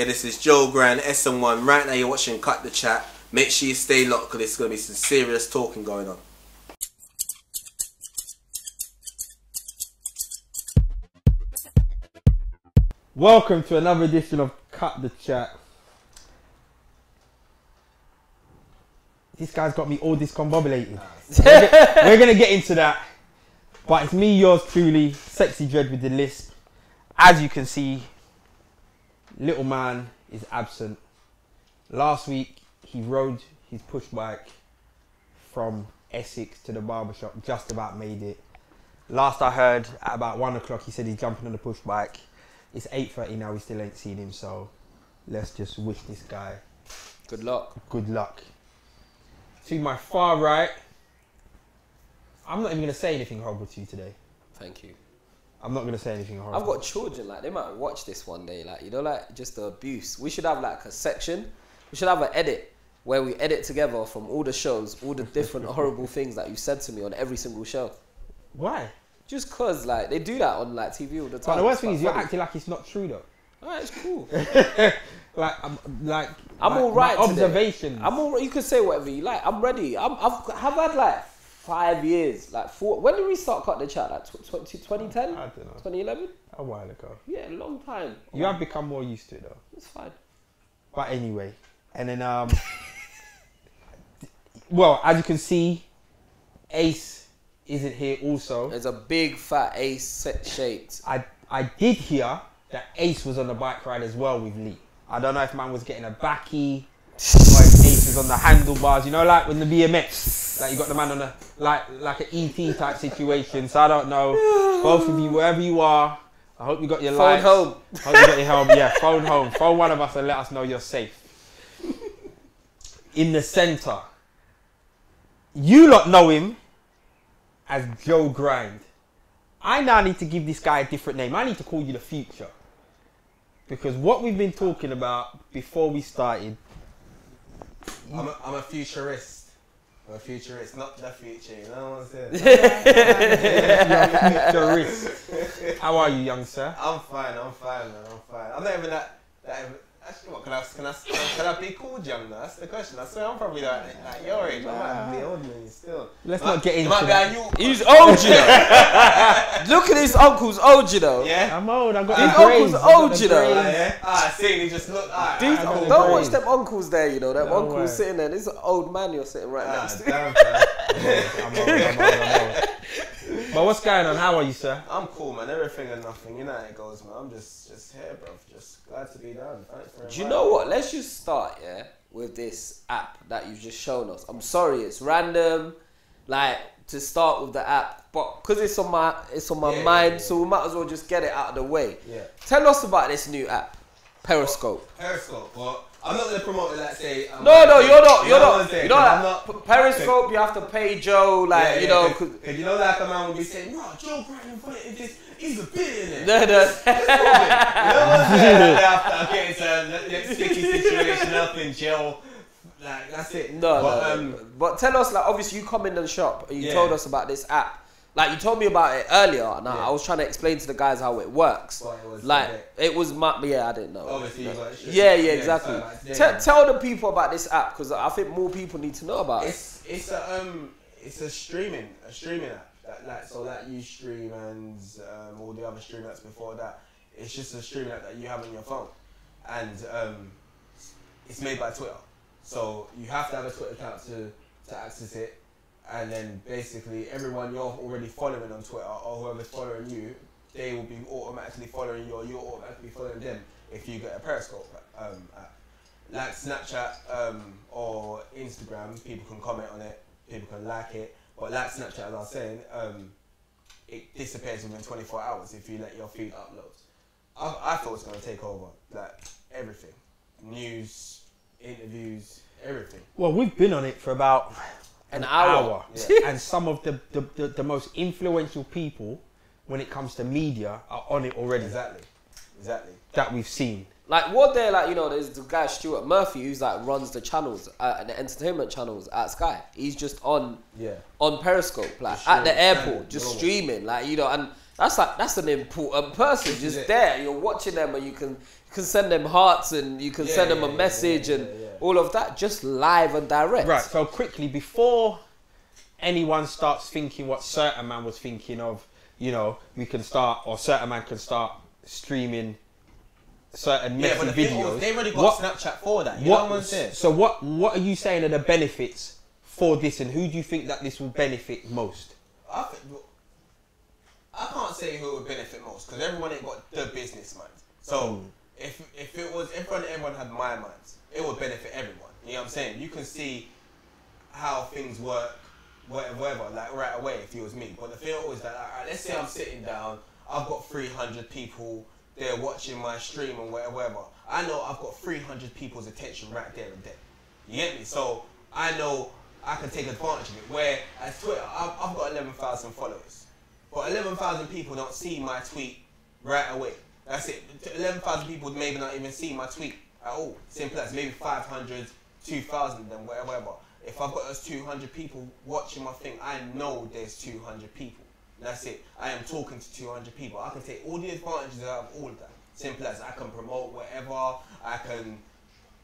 Yeah, this is Joe Grind, SN1. Right now you're watching Cut the Chat. Make sure you stay locked because there's going to be some serious talking going on. Welcome to another edition of Cut the Chat. This guy's got me all discombobulated. we're, we're gonna get into that, but it's me, yours truly, Sexy Dread with the list. As you can see, little man is absent. Last week he rode his push bike from Essex to the barbershop, just about made it. Last I heard, at about one o'clock, he said he's jumping on the push bike. It's 8.30 now, we still ain't seen him, so let's just wish this guy Good luck. good luck. To my far right, I'm not even going to say anything horrible to you today. Thank you. I'm not going to say anything horrible. I've got children, like, they might watch this one day, like, you know, like, just the abuse. We should have, like, a section. We should have an edit where we edit together from all the shows, all the different horrible things that you said to me on every single show. Why? Just cause, like, they do that on, like, TV all the time. But the worst thing is you're funny. acting like it's not true though. Alright, it's cool. Like, I'm, like I'm my, all right observations. I'm all. You can say whatever you like. I'm ready. I'm, I've have had like five years, like four. When did we start cut the chat? Like tw- 20, 2010, I don't know. 2011? A while ago. Yeah, a long time. You have become more used to it though. It's fine. But anyway, and then um, well, as you can see, Ace isn't here. Also, There's a big fat ace set shaped. I I did hear that Ace was on the bike ride as well with Lee. I don't know if man was getting a backy or if Ace was on the handlebars. You know, like when the BMX, like you got the man on a like like an ET type situation. So I don't know. Both of you, wherever you are, I hope you got your Phone lights. home. Hope you got your home. Yeah, phone home. Phone one of us and let us know you're safe. In the centre, you lot know him as Joe Grind. I now need to give this guy a different name. I need to call you the future. Because what we've been talking about before we started, I'm a, I'm a futurist. I'm a futurist, not the future. You know what I'm saying? futurist. How are you, young sir? I'm fine. I'm fine, man. I'm fine. I'm not even that. that even, actually, can I can I can I be called young? Now? That's the question. I swear I'm probably like, like your age. I might be older than you still. Let's Might- not get you into might be that. a new. He's old, you know. Look at his uncle's old, you know. Yeah. I'm old. I got These the uncles braids, I old, you know. Ah, braids. See, he just look. These, got cool. the don't watch them uncles there, you know. Them No uncles way. sitting there. This old man you're sitting right Ah, next to. damn. I'm old, I'm old, I'm old. But what's going on? How are you, sir? I'm cool, man. Everything and nothing. You know how it goes, man. I'm just, just here, bro. Just glad to be done. Thanks for Do you know what? Let's just start, yeah, with this app that you've just shown us. I'm sorry, it's random, like to start with the app, but because it's on my it's on my Yeah, yeah, mind, yeah. so we might as well just get it out of the way. Yeah. Tell us about this new app, Periscope. Periscope. Well, I'm not gonna promote it. Like say. I'm No, no, you're not. You You're know what I'm not. saying? You know 'Cause that I'm not- Periscope. You have to pay Joe, like Yeah, you know. cause, 'cause- you know, like a man would be saying, "No, Joe Grind invited this. He's a billionaire." No, no. you know what I'm saying? After getting next sticky situation up in jail, like that's it. No, but, no, um. But tell us, like, obviously, you come in the shop and you Yeah. told us about this app. Like, you told me about it earlier, and I- Yeah. I was trying to explain to the guys how it works. It was, like, it was my, yeah, I didn't know. Obviously. Yeah, yeah, Yeah, exactly. so, like, yeah, Tell- yeah. tell the people about this app because I think more people need to know about it. It's it's a um it's a streaming a streaming app that like so that you stream and um, all the other streaming apps before that. It's just a streaming app that you have on your phone, and um, it's made by Twitter. So you have to have a Twitter account to to access it, and then basically everyone you're already following on Twitter or whoever's following you, they will be automatically following you or you're automatically be following them if you get a Periscope um, app like Snapchat um, or Instagram, people can comment on it, people can like it. But like Snapchat, as I was saying, um, it disappears within 24 hours if you let your feed upload. I, I thought it was going to take over, like everything, news, interviews, everything. Well, we've been on it for about An hour. Yeah. and some of the, the, the, the most influential people when it comes to media are on it already Exactly, exactly. that we've seen. Like, what they're like, you know, there's the guy Stuart Murphy who's like runs the channels, uh, the entertainment channels at Sky. He's just on Yeah. on Periscope, like Just at the airport, just normal. streaming, like you know, and that's like that's an important person just it. there. You're watching them, and you can You can send them hearts and you can Yeah, send them a yeah, message yeah, and yeah, yeah. All of that, just live and direct. Right. So quickly before anyone starts thinking what certain man was thinking of, you know, we can start or certain man can start streaming certain Yeah, messy but the thing videos. was, they already got what, Snapchat for that. You know what I'm saying? so what what are you saying are the benefits for this and who do you think that this will benefit most? I, think, I can't say who would benefit most because everyone ain't got the business mind. So mm. If if it was if everyone, everyone had my minds, it would benefit everyone. You know what I'm saying? You can see how things work, whatever, like right away if it was me. But the thing was that, alright, let's say I'm sitting down, I've got 300 people, they're watching my stream and whatever, whatever. I know I've got 300 people's attention right there and then. You get me? So I know I can take advantage of it. Where as Twitter, I've, I've got 11,000 followers, but 11,000 people don't see my tweet right away. That's it. 11,000 people maybe not even see my tweet at all. Simple as maybe 500, 2,000, then whatever, whatever. If I've got those 200 people watching my thing, I know there's 200 people. That's it. I am talking to 200 people. I can take all the advantages out of all of that. Simple as I can promote whatever. I can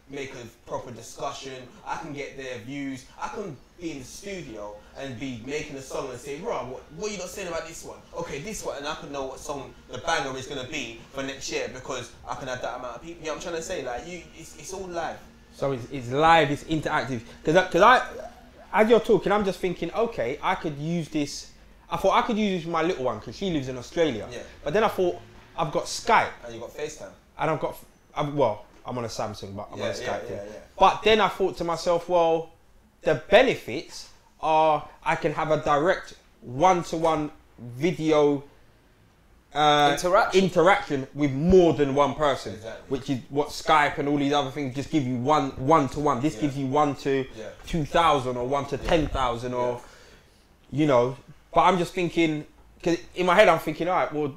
make a proper discussion. I can get their views. I can be in the studio and be making a song and say, "Bro, what, what you not saying about this one? Okay, this one," and I can know what song the banger is gonna be for next year because I can have that amount of people. You know what I'm trying to say? Like you, it's, it's all live. So it's, it's live, it's interactive. Because I, as you're talking, I'm just thinking, okay, I could use this. I thought I could use this for my little one because she lives in Australia. Yeah. But then I thought I've got Skype And you've got FaceTime. and I've got, I'm, well, I'm on a Samsung, but I'm Yeah, on a Skype. yeah, yeah. But then I thought to myself, well, the benefits are I can have a direct one-to-one video uh, Interaction. interaction with more than one person, Exactly. which is what Skype and all these other things just give you one one to one. This Yeah. gives you one to Yeah. two thousand or one to ten thousand or you know. But I'm just thinking because in my head I'm thinking, all right, well,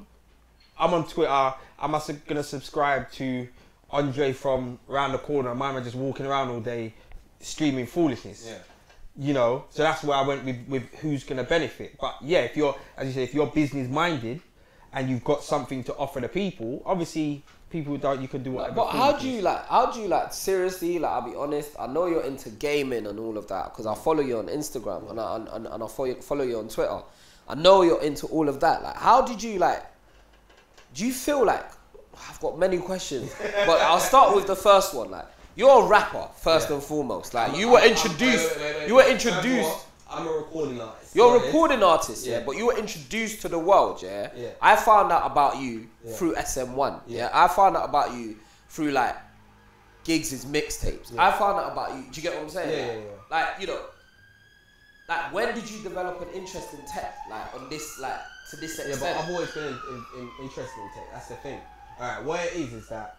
I'm on Twitter. I'm also gonna subscribe to Andre from around the corner. My man just walking around all day streaming foolishness Yeah. you know so that's where i went with, with who's going to benefit but yeah if you're as you say if you're business minded and you've got something to offer the people obviously people don't you can do whatever But how do you like? How do you like? Seriously, like I'll be honest. I know you're into gaming and all of that because I follow you on Instagram and I and, and I follow follow you on Twitter. I know you're into all of that. Like, how did you like? Do you feel like? I've got many questions, but I'll start with the first one. Like, you're a rapper first Yeah. and foremost. Like, you were introduced. You were introduced. I'm a recording artist. You're a recording artist, yeah, Yeah. but you were introduced to the world, yeah. Yeah. I found out about you Yeah. through SN1, yeah. I found out about you through like Giggs' mixtapes. Yeah. I found out about you. Do you get what I'm saying? Yeah, like, yeah, yeah. like, you know, like when did you develop an interest in tech, like on this, like to this extent. Yeah, but I've always been in, in, in, interested in tech. That's the thing. All right, what it is is that.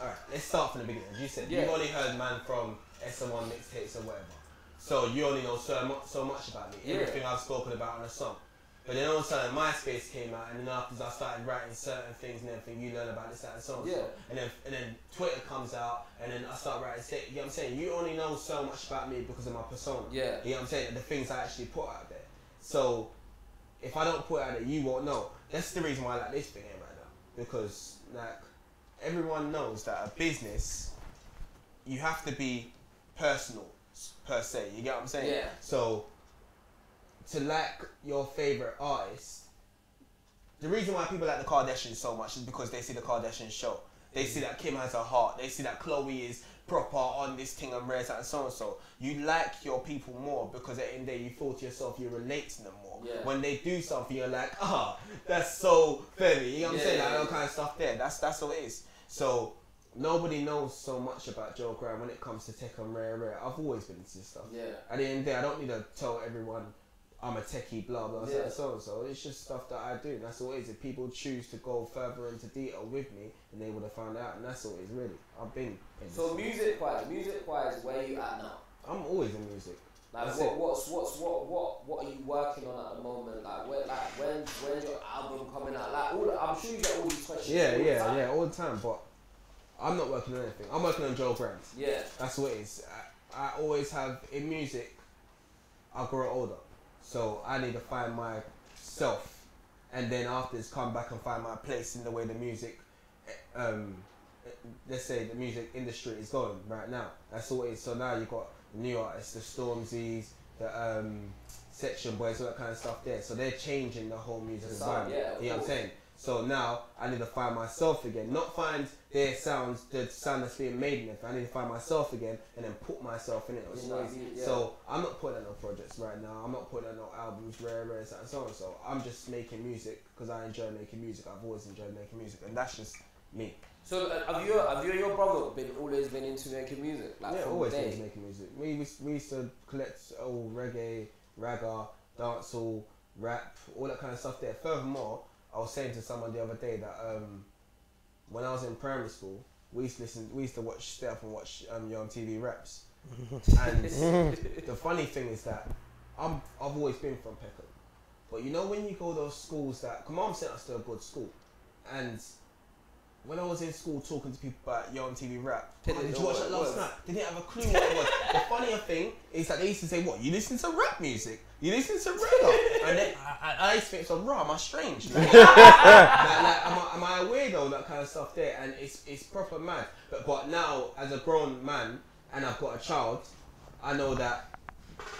All right, let's start from the beginning. You said, Yeah. you've only heard man from SN1 mixtapes or whatever, so you only know so much, so much about me. Yeah. Everything I've spoken about on a song. But then all of a sudden, MySpace came out, and then after I started writing certain things and everything, you learn about this, that, and so on. Yeah. And then and then Twitter comes out, and then I start writing. You know what I'm saying? You only know so much about me because of my persona. Yeah. You know what I'm saying? The things I actually put out there. So if I don't put out there, you won't know. That's the reason why I like this thing here right now. Because like everyone knows that a business, you have to be personal per se. You get what I'm saying? Yeah. So to like your favorite artist, the reason why people like the Kardashians so much is because they see the Kardashians show. They see mm. that Kim has a heart. They see that Khloe is proper on this thing and rare and so and so. You like your people more because at the end of the day you feel to yourself you relate to them more. Yeah. When they do something, you're like, ah, that's so funny. You know what I'm Yeah, saying? yeah, Like, all kind of stuff there. That's that's what it is. So nobody knows so much about Joe Grind when it comes to tech and rare rare. I've always been into this stuff. Yeah. At the end of the day, I don't need to tell everyone I'm a techie, blah blah, Yeah. so and so. It's just stuff that I do. And that's all it is. If people choose to go further into detail with me, then they would have found out. And that's all it is, really. I've been. In So music wise, music wise, where you at now? I'm always in music. Like That's what, it. what's what's what what what are you working on at the moment? Like where like when when's your album coming out? Like all the, I'm sure you get all these questions. Yeah, yeah, time. yeah, all the time. But I'm not working on anything. I'm working on Joe Grams. Yeah. That's what it is. I, I always have in music. I grow older, so I need to find myself, and then after it's come back and find my place in the way the music um, let's say the music industry is going right now. That's all it is. So now you've got new artists, the Stormzy's, the um, Section Boys, all that kind of stuff there. So they're changing the whole music The yeah, you know what I'm saying? So now I need to find myself again. Not find their sounds, the sound that's being made in it. I need to find myself again and then put myself in it. In So, that view, yeah. so I'm not putting out no projects right now. I'm not putting out no albums, rare, rare, and so on. So I'm just making music because I enjoy making music. I've always enjoyed making music, and that's just me. So uh, have you have you and your brother been always been into making music? Like yeah, always been making music. We used, we used to collect old reggae, ragga, dancehall, rap, all that kind of stuff there. Furthermore, I was saying to someone the other day that um, when I was in primary school, we used to listen, we used to watch, stay up and watch um, Yo MTV Raps. and the funny thing is that I'm, I've always been from Peckham. But you know when you go to those schools that, come on, sent us to a good school. And when I was in school talking to people about Yo MTV rap, oh, did you watch that last night? They didn't have a clue what it was. the funnier thing is that they used to say, "What you listen to rap music? You listen to reggae?" and then I, I, I used to think, "So, raw, am I strange? Like, like, am, I, am I a weirdo? That kind of stuff there." And it's it's proper mad. But but now as a grown man and I've got a child, I know that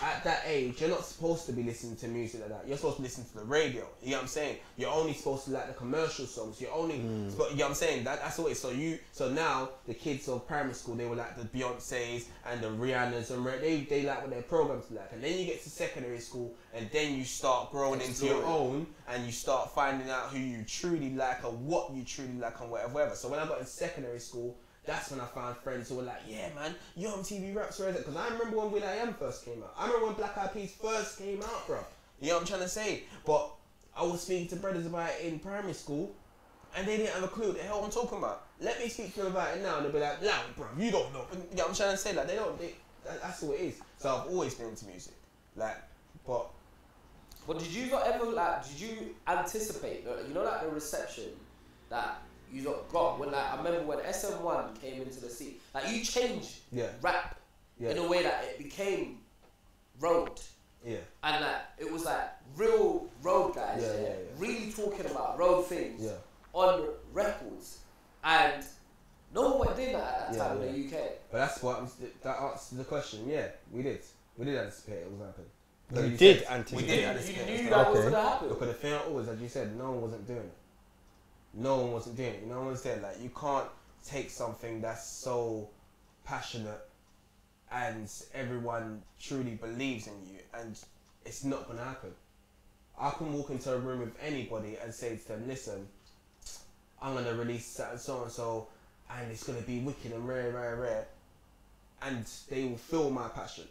at that age, you're not supposed to be listening to music like that. You're supposed to listen to the radio. You know what I'm saying? You're only supposed to like the commercial songs. You're only, mm. spo- you know what I'm saying? That, that's it is. So you, so now the kids of primary school, they were like the Beyonces and the Rihannas and Re- they, they like what their programs like. And then you get to secondary school and then you start growing into your own and you start finding out who you truly like or what you truly like and whatever, whatever. So when I got in secondary school, that's when I found friends who were like, yeah, man, Yo MTV Raps, where is it? Because I remember when Will I Am first came out. I remember when Black Eyed Peas first came out, bro. You know what I'm trying to say? But I was speaking to brothers about it in primary school, and they didn't have a clue what the hell I'm talking about. Let me speak to them about it now, and they'll be like, no, bro, you don't know. You know what I'm trying to say? Like, they don't, they, that, that's what it is. So I've always been into music. Like, but But did you ever like? Did you anticipate? You know, like the reception that you lot got when like I remember when SN1 came into the scene. Like you changed yeah, rap yeah, in a way that it became road, yeah. and like it was like real road guys, Yeah, yeah, yeah, yeah. really talking about road things Yeah. on records, and no one did that at that Yeah, time in the UK. But that's what that answers the question. Yeah, we did. We did anticipate it was happening. You Like did anticipate. We did You anticipate. it knew was that was gonna happen. Because the thing always, as you said, no one wasn't doing it. No one wasn't doing it. You know what I'm saying? Like you can't take something that's so passionate and everyone truly believes in you, and it's not gonna happen. I can walk into a room with anybody and say to them, "Listen, I'm gonna release so and so and so, and it's gonna be wicked and rare, rare, rare," and they will feel my passion,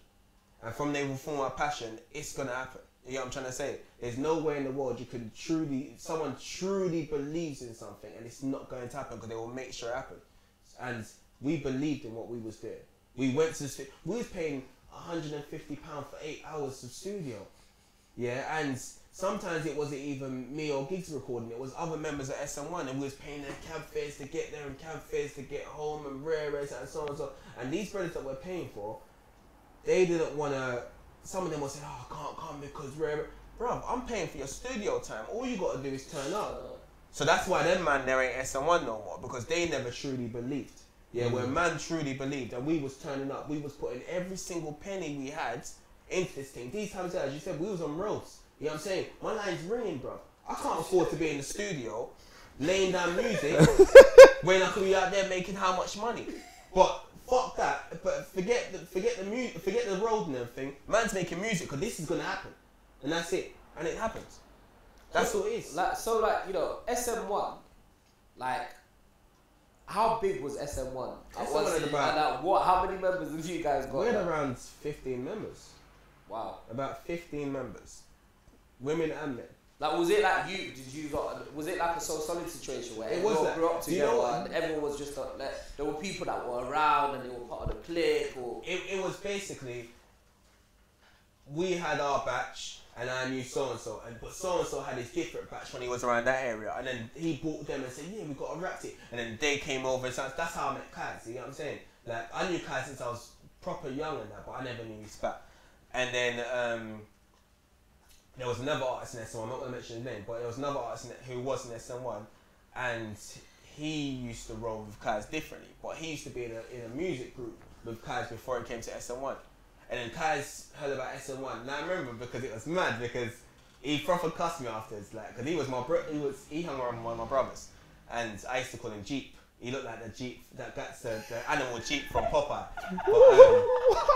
and from they will feel my passion, it's gonna happen. You know what I'm trying to say? There's no way in the world you can truly, someone truly believes in something, and it's not going to happen because they will make sure it happens. And we believed in what we was doing. We went to, stu- we was paying 150 pound for eight hours of studio. Yeah, and sometimes it wasn't even me or Giggs recording. It was other members of SN1, and we was paying their cab fares to get there and cab fares to get home and rare rares and so on and so. on. And these brothers that we're paying for, they didn't want to. Some of them will say, "Oh, I can't come because rare." Bro, I'm paying for your studio time. All you got to do is turn up. So that's why them man there ain't SN1 no more because they never truly believed. Yeah, where mm. man truly believed and we was turning up, we was putting every single penny we had into this thing. These times, as you said, we was on roads. You know what I'm saying? My line's ringing, bro. I can't afford to be in the studio laying down music when I could be out there making how much money. But fuck that. But forget the forget the music, forget the road and everything. Man's making music because this is gonna happen, and that's it. And it happens. That's what it is. Like so, like you know, SN1, like how big was SN1? SN1 Was is about- what? How many members have you guys got? We had around 15 members. Wow. About 15 members. Women and men. Like was it like you? Did you got? Was it like a so solid situation where It everyone was that- grew up do you together know and everyone was just uh, like, there were people that were around and they were part of the clique or It, it was basically, we had our batch and I knew so and so, and but so and so had his different batch when he was around that area, and then he brought them and said, "Yeah, we got a rap team," and then they came over, and so that's how I met Kaz. You know what I'm saying? Like I knew Kaz since I was proper young and that, but I never knew his back. And then um, there was another artist in SN1. I'm not gonna mention his name, but there was another artist who was in SN1, and he used to roll with Kaz differently, but he used to be in a, in a music group with Kaz before he came to SN1. And then Kaz heard about SN1. Now I remember because it was mad because he proper cussed me afterwards, like, because he was my bro- he was he hung around one of my brothers, and I used to call him Jeep. He looked like the Jeep that that's the, the animal Jeep from Popeye. But, um,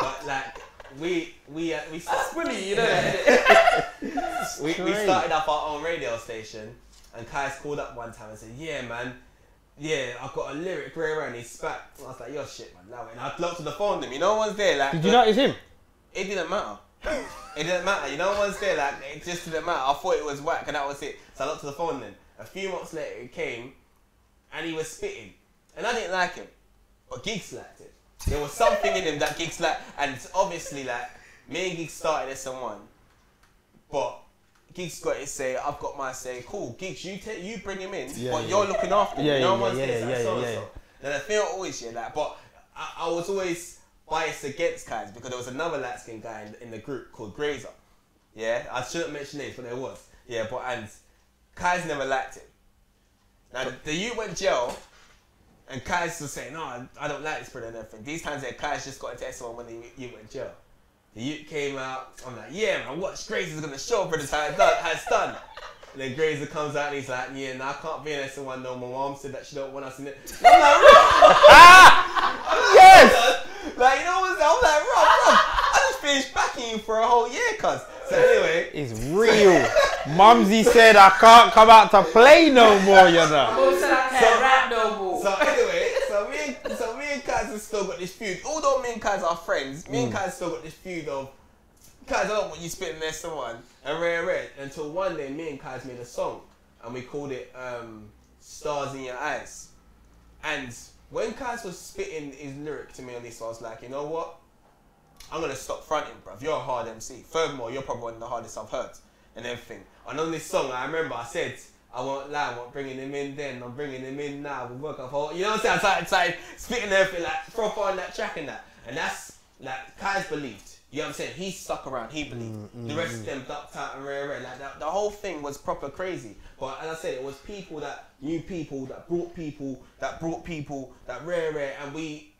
but like we we uh, we That's funny, you know. we, we started up our own radio station, and Kai's called up one time and said, "Yeah, man, yeah, I've got a lyric right around." He spat. I was like, "Yo, shit, man." Now, and I looked to the phone. Them, you know, one's there. Like, Did you notice him? It didn't matter. it didn't matter. You know, one's there. Like, it just didn't matter. I thought it was whack, and that was it. So I looked to the phone. Then a few months later, it came, and he was spitting, and I didn't like him, but Giggs liked it. There was something in him that Giggs like, and it's obviously like me and Giggs started as someone, but Giggs got his say, I've got my say. Cool, Giggs, you take, you bring him in, Yeah, but yeah. you're looking after him. Yeah, no yeah, one's yeah, this, yeah, so and yeah, so. And I feel always yeah, like, but I, I was always biased against Kaz because there was another light skinned guy in, in the group called Grazer. Yeah, I shouldn't mention names, but there was. Yeah, but and Kaz never liked him. Now the youth went jail, and Kai's just saying, "No, I, I don't like this brother and everything." These times that Kai's just got into someone when the youth went jail. The youth came out. I'm like, "Yeah, man, watch Grazer's gonna show brothers how it's done." How it's done. And then Grazer comes out and he's like, "Yeah, no, I can't be in S1 no more. Mom said that she don't want us in it." I'm like, yes. Like you know what I'm saying? I'm like, bro, bro, I just finished backing you for a whole year, cuz. So anyway, It's real. Mumsy said I can't come out to play no more, you know. Mom said I can't rap no more. so anyway, so me and so me and Kaz have still got this feud. Although me and Kaz are friends, me and Kaz still got this feud of Kaz, I don't want you spitting there someone and rare red until one day me and Kaz made a song and we called it um, Stars in Your Eyes. And when Kaz was spitting his lyric to me on this, I was like, you know what? I'm gonna stop fronting, bruv. You're a hard MC. Furthermore, you're probably one of the hardest I've heard and everything. And on this song, I remember I said, I won't lie, I'm not bringing him in then, I'm bringing him in now. We work up whole, you know what I'm saying? I started, started spitting everything like proper on that track and that. And that's like Kai's believed. You know what I'm saying? He stuck around, he believed. Mm, mm, the rest mm. of them ducked out and rare rare. Like that, the whole thing was proper crazy. But as I said, it was people that knew people, that brought people, that brought people, that rare rare, and we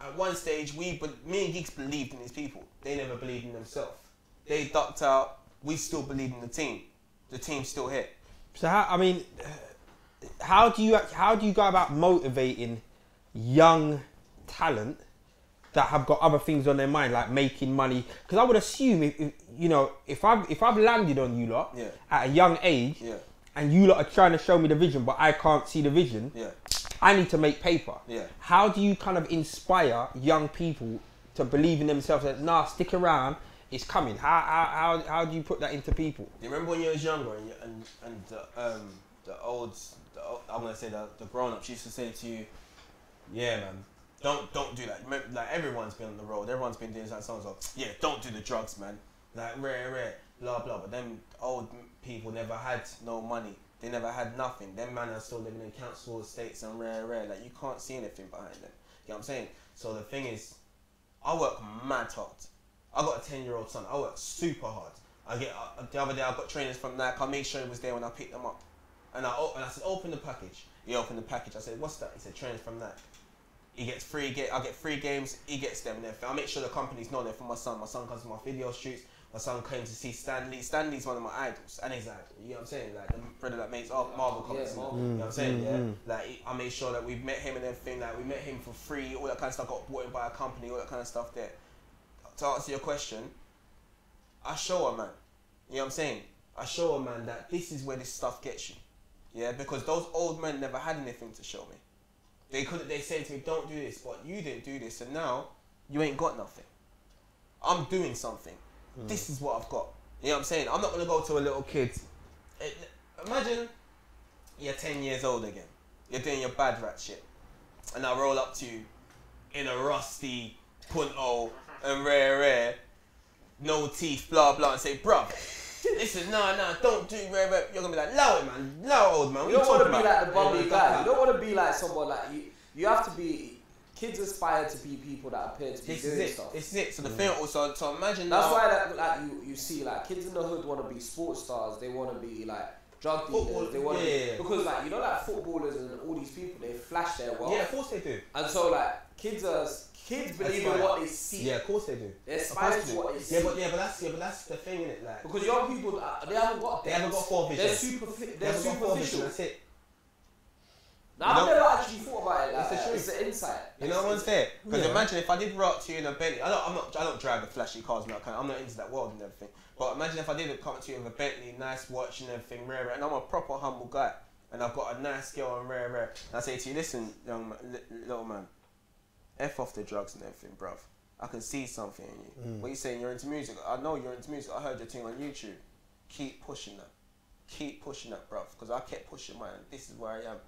at one stage, we, but me and Giggs believed in these people. They never believed in themselves. They ducked out. We still believed in the team. The team's still here. So how, I mean, how do you how do you go about motivating young talent that have got other things on their mind, like making money? Because I would assume if, if you know if I've if I've landed on you lot Yeah. at a young age, Yeah. and you lot are trying to show me the vision, but I can't see the vision, Yeah. I need to make paper. Yeah. How do you kind of inspire young people to believe in themselves that nah, stick around, it's coming? How how how, how do you put that into people? Do you remember when you was younger and you, and, and the, um, the old, the, old- I'm gonna say the, the grown ups used to say to you, yeah, man, don't don't do that. Like everyone's been on the road, everyone's been doing that. Someone's like, yeah, don't do the drugs, man. Like rare, rare, blah blah. But them old people never had no money. They never had nothing. Them man are still living in council estates and rare, rare. Like you can't see anything behind them. You know what I'm saying? So the thing is, I work mad hard. I got a 10 year old son. I work super hard. I get uh, the other day I got trainers from Nike. I made sure he was there when I picked them up. And I o- and I said, open the package. He opened the package. I said, what's that? He said, trainers from Nike. He gets free. Get I get free games. He gets them and everything. I make sure the companies know they're for my son. My son comes to my video shoots. My son came to see Stan Lee. Stanley's one of my idols, and his idol. You know what I'm saying? Like the brother that makes all Marvel Yeah, comics. Marvel. You know what I'm saying? Mm, Yeah. Like he- I made sure that we met him and everything. Like we met him for free. All that kind of stuff got bought in by a company. All that kind of stuff there. To answer your question, I show a man. You know what I'm saying? I show a man that this is where this stuff gets you. Yeah, because those old men never had anything to show me. They couldn't. they say to me, "Don't do this," but you didn't do this, and now you ain't got nothing. I'm doing something. This is what I've got. You know what I'm saying? I'm not gonna go to a little kid. Eh, Imagine you're 10 years old again. You're doing your bad rat shit, and I roll up to you in a rusty punto and rare rare, no teeth, blah blah, and say, "Bruv, listen, nah nah, don't do rare rare." You're gonna be like, "Low it, man, low old man." What You don't want to be about?" like the bubbly And guy. you're don't want to be like someone like you. You have to be. Kids aspire to be people that appear to be This is doing it. stuff. This is it. So the thing also, so imagine That's now. why that, like you, you see like kids in the hood want to be sports stars. They want to be like drug dealers. Football- they want yeah, yeah, yeah. because like you know like footballers and all these people they flash their wealth, Yeah, of course they do. and so like kids are kids believe in what they see. Yeah, of course they do. They Of aspire course to they do. what they see. Yeah, but yeah, but that's yeah, but that's the thing in it, like Because young people, uh, they haven't got. they haven't got four vision. They're super. They They're haven't got four vision. superficial. That's it. Now, I've know- never actually thought about it. Like It's the. It's the insight. You know what I'm saying? Because Yeah. imagine if I did rock to you in a Bentley. I don't, I'm not, I don't drive the flashy cars. Not kind. I'm not into that world and everything. But imagine if I did come to you with a Bentley, nice watch and everything, rare, rare, and I'm a proper humble guy, and I've got a nice girl and rare, rare. And I say to you, listen, young man, little man, f off the drugs and everything, bruv. I can see something in you. What are you saying? You're into music. I know you're into music. I heard your thing on YouTube. Keep pushing that. Keep pushing that, bruv. Because I kept pushing mine. This is where I am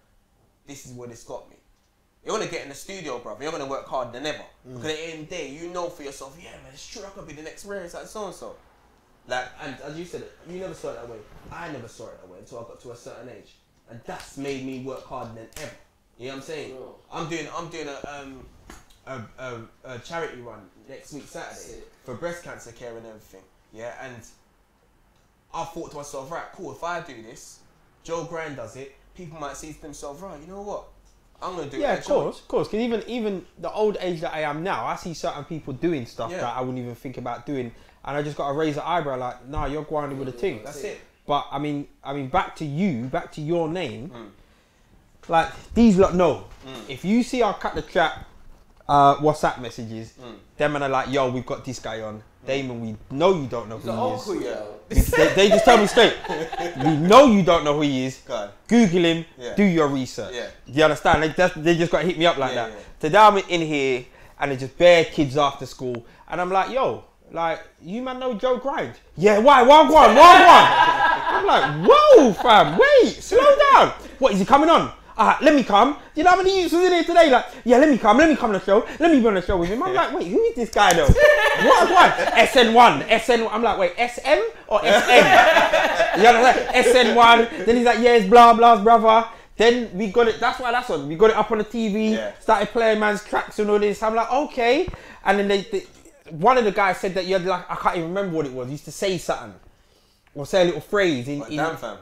this is what it's got me. You want to get in the studio, bro. You're going to work harder than ever. Because at the end of the day, you know for yourself, yeah, man, it's true, I could be the next rare, like so and so. Like, and as you said, you never saw it that way. I never saw it that way until I got to a certain age. And that's made me work harder than ever. You know what I'm saying? Bro. I'm doing, I'm doing a, um, a, a, a charity run next week, Saturday, for breast cancer care and everything. Yeah, and I thought to myself, right, cool, if I do this, Joe Grind does it, people might see to themselves, right, you know what? I'm gonna do Yeah, it. of course, of course. Because even even the old age that I am now, I see certain people doing stuff Yeah. that I wouldn't even think about doing, and I just got to raise an eyebrow like, nah, you're grinding with a thing. That's it. But I mean, I mean, back to you, back to your name. Mm. Like these lot know. Mm. If you see our cut the chat uh, WhatsApp messages, Mm. them and are like, yo, we've got this guy on. Damon, we know you don't know who he is. uncle, We- they, they just tell me straight. we know you don't know who he is. God. Google him. Yeah. Do your research. Yeah. Do you understand? They just, they just got to hit me up like Yeah, that. Today I'm in here and they just bare kids after school, and I'm like, yo, like you man know Joe Grind? Yeah. Why? One one, one one. I'm like, whoa, fam, wait, slow down. What is he coming on? Ah, let me come. Do you know how many youths was in here today? Like, yeah, let me come, let me come on the show, let me be on the show with him. I'm like, wait, who is this guy though? what one? SN1, SN. I'm like, wait, SM or SM? you understand? SN1. Then he's like, yeah, it's blah blah's brother. Then we got it. That's why that's on. We got it up on the TV. Yeah. Started playing man's tracks and all this. I'm like, okay. And then they, they, one of the guys said that you had like, I can't even remember what it was. He used to say something or say a little phrase. In, But in, damn fam.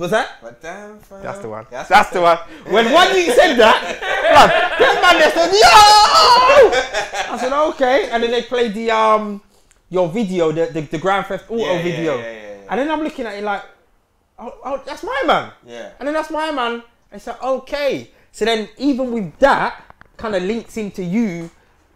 Was that? But damn fam. That's the one. That's, That's the one. When one you said that, like, this man there said, yo! I said, okay. And then they played the um your video, the the, the Grand Theft Auto Yeah, yeah, video. yeah, yeah, yeah. And then I'm looking at it like, oh, oh, that's my man. Yeah. And then that's my man. I said, okay. So then even with that, kind of links into you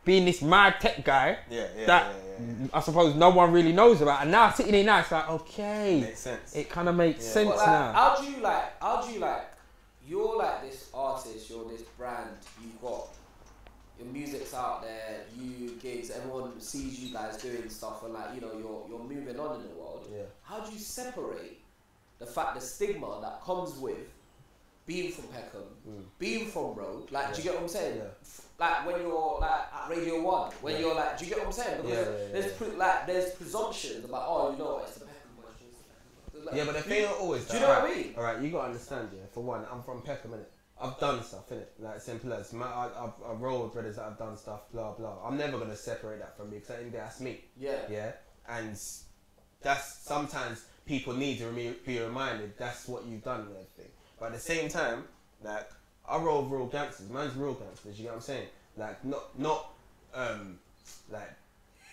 being this mad tech guy Yeah, yeah, that yeah, yeah, I suppose no one really knows about. And now sitting here now, it's like, okay. Makes sense. It kind of makes Yeah. sense But like, now. how do you like? How do you like? You're like this artist. You're this brand. You've got your music's out there. You gigs. Everyone sees you guys doing stuff, and like you know, you're you're moving on in the world. Yeah. How do you separate the fact, the stigma that comes with being from Peckham, being from Road? Like, do you get what I'm saying? Mm. Yeah. Like when you're like at Radio One, when Yeah. you're like, do you get what I'm saying? Because Yeah, yeah, yeah, there's pre- like there's presumptions about oh, you know, it's the Peckham boys. it's the Peckham. Like, Yeah, but the thing always. Do you know what I mean? All right, you gotta understand, yeah. For one, I'm from Peckham, innit? I've done stuff, innit? Like simple as my, I, I've, I've rolled with brothers that I've done stuff, blah blah. I'm never gonna separate that from me because at the end of the day, that's me. Yeah. Yeah, and that's sometimes people need to be reminded that's what you've done and everything. But at the same time, like I roll with real gangsters. Man's real gangsters. You get what I'm saying? Like not not um like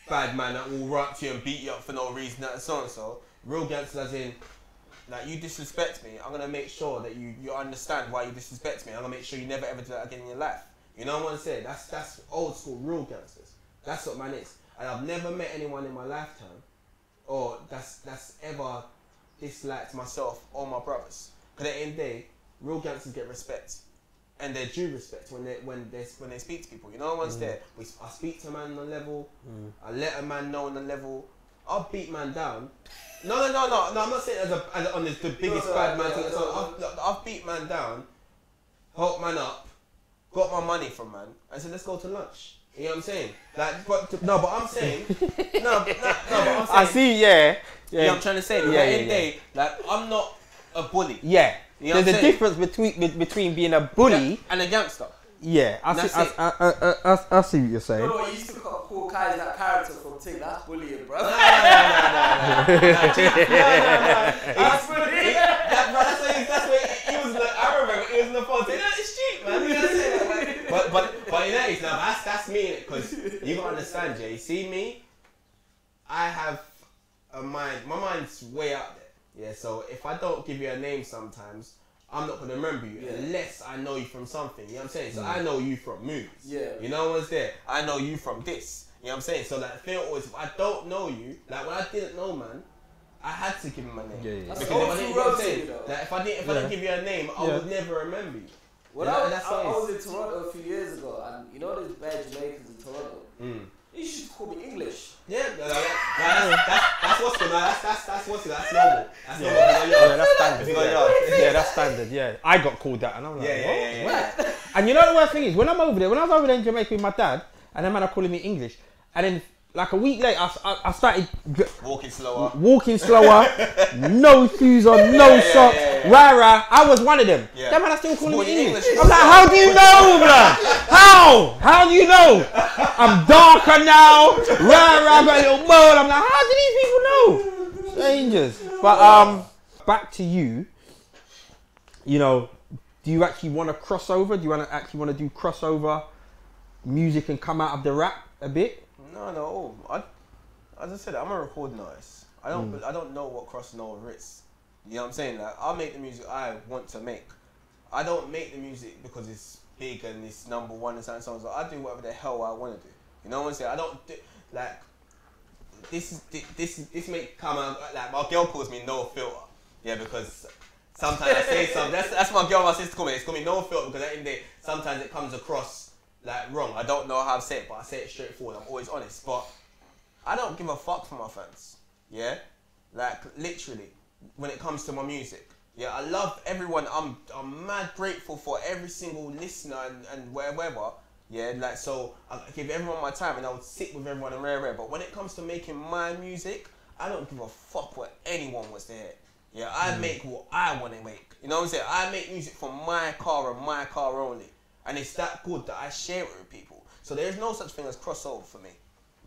bad man that will run up to you and beat you up for no reason. That so and so. Real gangsters as in. Like you disrespect me, I'm gonna make sure that you, you understand why you disrespect me. I'm gonna make sure you never ever do that again in your life. You know what I'm saying? That's that's old school real gangsters. That's what man is. And I've never met anyone in my lifetime or that's that's ever disliked myself or my brothers. Because at the end of the day, real gangsters get respect. And they're due respect when they when they when they speak to people. You know, once mm. there, we, I speak to a man on the level. Mm. I let a man know on the level. I'll beat man down. No, no, no, no, no. I'm not saying as a, as on the, the biggest no, bad man. thing. no, So no. I've, I've beat man down, helped man up, got my money from man. I said, let's go to lunch. You know what I'm saying? Like, but no, but I'm saying, no, no, no, but I'm saying. I see, yeah. Yeah, Yeah, I'm trying to say. Yeah, Yeah, yeah, end of the day, like I'm not a bully. Yeah. You know There's a difference between between being a bully and a gangster. Yeah, I see, I, I, I, I, see what you're saying. Bro, you used to call Kai that character from Ting. That's bullying, bro. No, no, no, no, no. no, no, no. I remember he was in the Napoleon. That is cheap, man. But but but you know, it's now that's that's me because you gotta understand, Jay. See me, I have a mind. My mind's way up there. Yeah. So if I don't give you a name, sometimes I'm not gonna remember you Yeah. unless I know you from something. You know what I'm saying? So I know you from movies. Yeah. You know what's there? I know you from this. You know what I'm saying? So like, the thing always, if I don't know you, like when I didn't know, man. I had to give him my name. Yeah, yeah. That's Because all if I through didn't, you know what I'm Rosie, saying? you. Like if I didn't, if I Yeah. didn't give you a name, I Yeah. would never remember you. When Yeah, I, that's I, I was in Toronto a few years ago, and you know there's bad Jamaicans in Toronto. Mm. You should call me English. Yeah, like, like, like, that's, that's, that's what's good. Like, that's that's that's what's good. That's normal. That's Yeah. normal. You Yeah, that's standard. Yeah. yeah, that's standard. Yeah, I got called that, and I'm like, Yeah, yeah, what? yeah, yeah. And you know the worst thing is when I'm over there, when I was over there in Jamaica with my dad, and then man are calling me English, and then like a week later, I started g- Walking slower. walking slower, no shoes on, no Yeah, socks, yeah, yeah. rah rah. I was one of them. Yeah. Them man are still calling me English. I'm like, how do you know, blood? How? How do you know? I'm darker now. Rah rah, got a little mole. I'm like, how do these people know? Strangers. But um, back to you. You know, do you actually want to cross over? Do you want to actually want to do crossover music and come out of the rap a bit? No, no. Oh, I, as I said, I'm a recording artist. I don't, mm. I don't know what crossing over is. You know what I'm saying? Like, I'll make the music I want to make. I don't make the music because it's big and it's number one and something. So I do whatever the hell I want to do. You know what I'm saying? I don't do, like. This is this is this may come out like my girl calls me no filter. Yeah, because sometimes I say something. That's that's my girl, my sister call me. It's called me no filter because at the end of the day, sometimes it comes across like wrong. I don't know how to say it, but I say it straightforward. I'm always honest. But I don't give a fuck for my fans. Yeah, like literally, when it comes to my music. Yeah, I love everyone. I'm I'm mad grateful for every single listener and, and wherever. Yeah, like so I give everyone my time and I would sit with everyone and rare rare. But when it comes to making my music, I don't give a fuck what anyone wants to hear. Yeah, I mm. make what I want to make. You know what I'm saying? I make music for my car and my car only. And it's that good that I share it with people. So there's no such thing as crossover for me.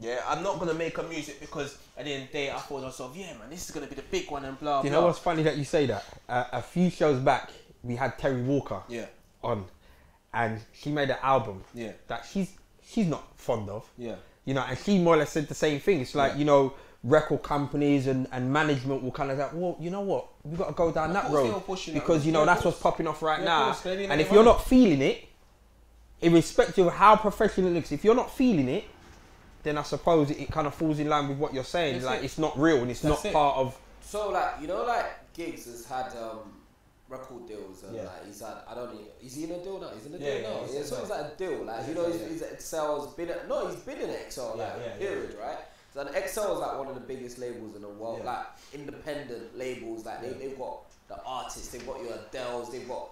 Yeah, I'm not gonna make a music because at the end of the day I thought to myself, yeah man, this is gonna be the big one and blah Do you blah. know what's funny that you say that? Uh, a few shows back, we had Terri Walker Yeah, on, and she made an album yeah, that she's she's not fond of. yeah. You know, and she more or less said the same thing. It's like Yeah. you know, record companies and, and management will kind of like, well, you know what, we've got to go down Of that road will push you that because you know that's what's popping off right Yeah, now. And if you're not feeling it, irrespective of how professional it looks, if you're not feeling it, then I suppose it, it kind of falls in line with what you're saying. That's like it. it's not real and it's That's not it. part of. So like you know like Giggs has had um record deals and Yeah. like he's had I don't know is he in a deal now? He's in a deal yeah, now. he's Yeah, in so a it's like a deal. Like He's you know a he's, deal. he's XL's been at, no he's been in XL like Yeah, yeah, yeah. period right. So and XL is like one of the biggest labels in the world, Yeah. like independent labels. Like they Yeah. they've got the artists, they've got your Adele's, they've got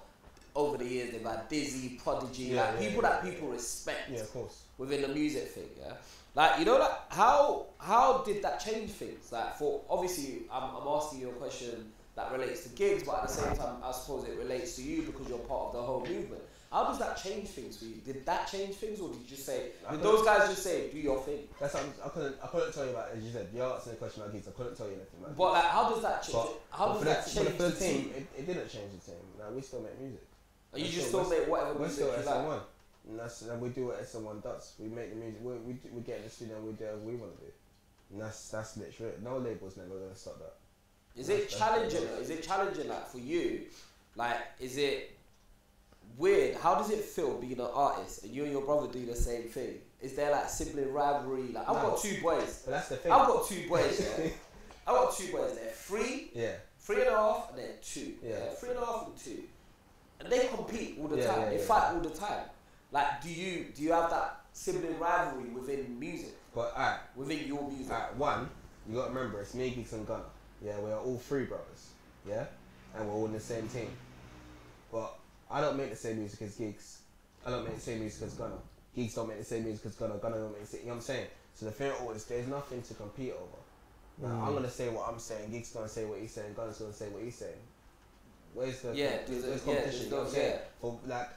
over the years they've had Dizzee, Prodigy, Yeah, like yeah, people yeah, that people respect Yeah, of course. within the music thing, yeah. Like you know, like how how did that change things? Like for obviously, I'm, I'm asking you a question that relates to Giggs, but at the same time, I suppose it relates to you because you're part of the whole movement. How does that change things for you? Did that change things, or did you just say? I Did those guys just say, "Do your thing"? That's what I'm, I couldn't I couldn't tell you about as you said. You're asking a question about Giggs. I couldn't tell you anything about. But like, how does that change? But- how does for that change the, the team? team? It, it didn't change the team. No, we still make music. You just still- make whatever We're music still you SN1. like. And that's and we do what SN1 does. We make the music. We we, we get in the studio and we do what we want to do. And that's that's literally it. No label's never gonna stop that. Is it That's- challenging? Is it challenging like for you? Like, is it weird? How does it feel being an artist and you and your brother do the same thing? Is there like sibling rivalry? Like, I've No. got two boys. But that's the thing. I've got two boys. Yeah? I've got two boys. They're three, yeah. three and a half, and then two. Yeah. Three and a half and two. And they compete all the Yeah, time. yeah, they yeah. fight all the time. Like, do you do you have that sibling rivalry within music? But alright, Within your music? alright. One, you got to remember it's me, Giggs and Gunner. Yeah, we're all three brothers. Yeah, and we're all in the same team. But I don't make the same music as Giggs. I don't make the same music as Gunner. Giggs don't make the same music as Gunner. Gunner don't make the same. You know what I'm saying? So the thing always, there's nothing to compete over. Now, I'm mm. gonna say what I'm saying. Giggs gonna say what he's saying. Gunner's gonna say what he's saying. Where's the Yeah, there's a- where's yeah, competition? there's you know no- what I'm saying? yeah. For like,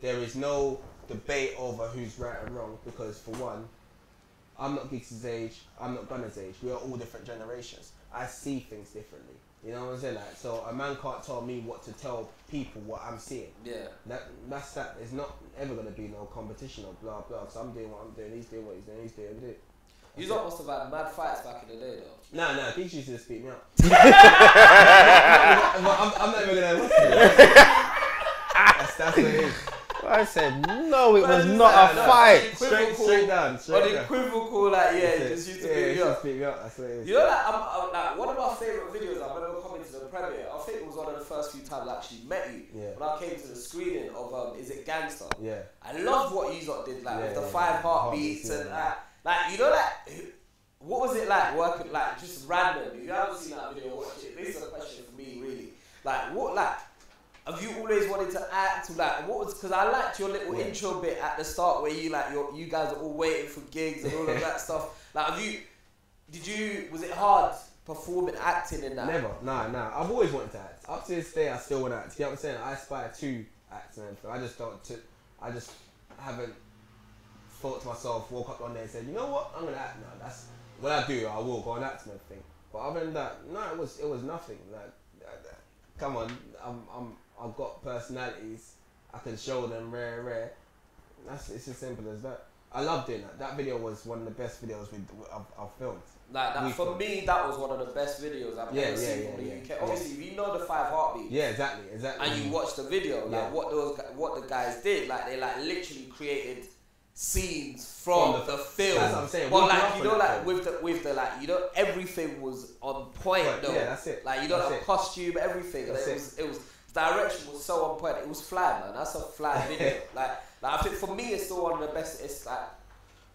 there is no debate over who's right and wrong because for one, I'm not Giggs' age. I'm not Gunner's age. We are all different generations. I see things differently. You know what I'm saying? Like, so a man can't tell me what to tell people what I'm seeing. Yeah. That that's that. There's not ever gonna be no competition or blah blah. So I'm doing what I'm doing. He's doing what he's doing. He's doing it. You lot must have had mad fights back in the day, though. Nah, nah. Things used to speak me up. I'm, I'm, I'm not even gonna. that's, that's what it is. I said no, it was Man, not a no, fight. Straight, straight down. Straight But down. equivocal, like, yeah, it just used to yeah, be it me up. speak me up. That's what it is. You know, like, I'm, I'm, like, one of my favourite videos, I remember coming to the premiere, I think it was one of the first few times I actually met you. Yeah. When I came to the screening of, um, Is It Gangster? Yeah. I love what you lot did, like, with Yeah, the five yeah. heartbeats Heartbeats, and, yeah. like, like, you know, like, what was it like working, like, just random? If you haven't seen that video, watch it. This is a question for me, really. Like, what, like, have you always wanted to act? Like, what was? Because I liked your little Yeah. intro bit at the start where you like, your, you guys are all waiting for gigs and all of that stuff. Like, have you? Did you? Was it hard performing, acting in that? Never. Nah, nah. I've always wanted to act. Up to this day, I still want to act. You know what I'm saying? I aspire to act everything. I just don't. T- I just haven't thought to myself, woke up one day and said, you know what? I'm gonna act now. That's when I do. I will go and act and everything. But other than that, no, it was it was nothing. Like, come on, I'm I'm I've got personalities. I can show them rare, rare. That's it's as simple as that. I love doing that. That video was one of the best videos we I've, I've filmed. Like that, We for me, that was one of the best videos I've Yeah, ever yeah, seen yeah, from the yeah, UK. Obviously, you know the five heartbeats. Yeah, exactly, exactly. and you watch the video, like what those what the guys did, like they like literally created scenes from, From the, the- film. that's what I'm saying, But we like you know, like film. with the with the like you know everything was on point Right, though. yeah, that's it. Like you know, That's like costume, everything. That's it it. was it was direction was so on point. It was fly, man. That's a fly video. like like I think for me, it's still one of the best. It's like